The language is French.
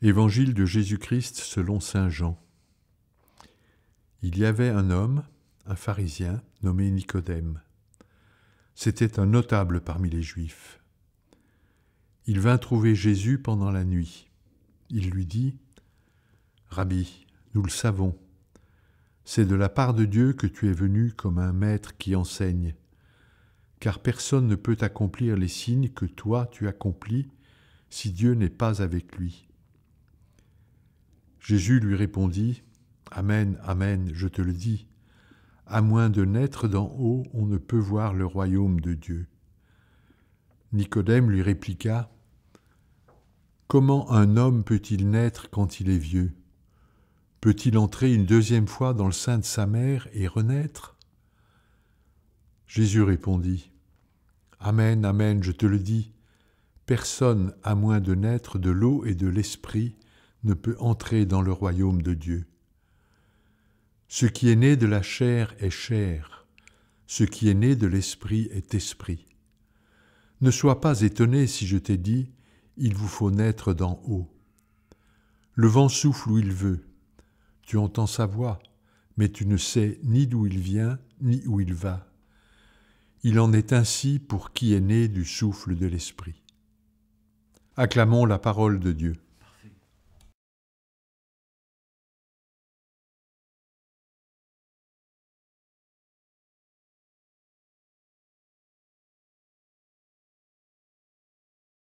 Évangile de Jésus-Christ selon Saint Jean. Il y avait un homme, un pharisien, nommé Nicodème. C'était un notable parmi les Juifs. Il vint trouver Jésus pendant la nuit. Il lui dit, Rabbi, nous le savons, c'est de la part de Dieu que tu es venu comme un maître qui enseigne, car personne ne peut accomplir les signes que toi tu accomplis si Dieu n'est pas avec lui. Jésus lui répondit, Amen, Amen, je te le dis, à moins de naître d'en haut, on ne peut voir le royaume de Dieu. Nicodème lui répliqua, Comment un homme peut-il naître quand il est vieux? Peut-il entrer une deuxième fois dans le sein de sa mère et renaître? Jésus répondit, Amen, Amen, je te le dis, personne, à moins de naître de l'eau et de l'esprit, ne peut entrer dans le royaume de Dieu. Ce qui est né de la chair est chair, ce qui est né de l'esprit est esprit. Ne sois pas étonné si je t'ai dit, il vous faut naître d'en haut. Le vent souffle où il veut, tu entends sa voix, mais tu ne sais ni d'où il vient, ni où il va. Il en est ainsi pour qui est né du souffle de l'Esprit. Acclamons la parole de Dieu.